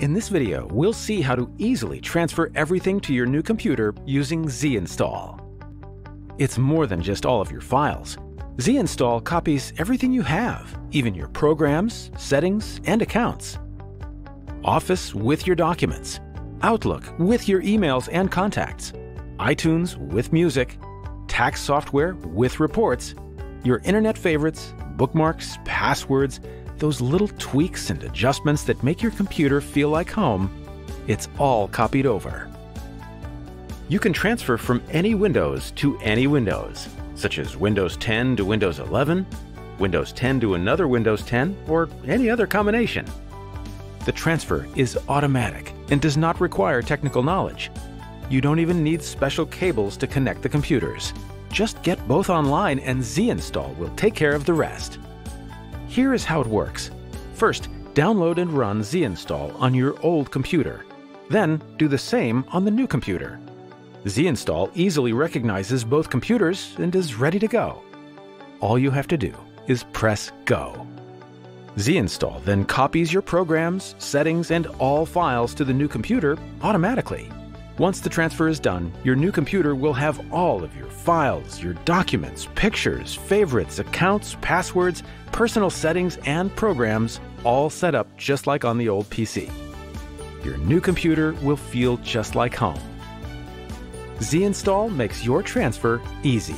In this video, we'll see how to easily transfer everything to your new computer using Zinstall. It's more than just all of your files. Zinstall copies everything you have, even your programs, settings, and accounts. Office with your documents, Outlook with your emails and contacts, iTunes with music, tax software with reports, your internet favorites, bookmarks, passwords, those little tweaks and adjustments that make your computer feel like home, it's all copied over. You can transfer from any Windows to any Windows, such as Windows 10 to Windows 11, Windows 10 to another Windows 10, or any other combination. The transfer is automatic and does not require technical knowledge. You don't even need special cables to connect the computers. Just get both online and Zinstall will take care of the rest. Here is how it works. First, download and run Zinstall on your old computer. Then, do the same on the new computer. Zinstall easily recognizes both computers and is ready to go. All you have to do is press Go. Zinstall then copies your programs, settings, and all files to the new computer automatically. Once the transfer is done, your new computer will have all of your files, your documents, pictures, favorites, accounts, passwords, personal settings, and programs all set up just like on the old PC. Your new computer will feel just like home. Zinstall makes your transfer easy.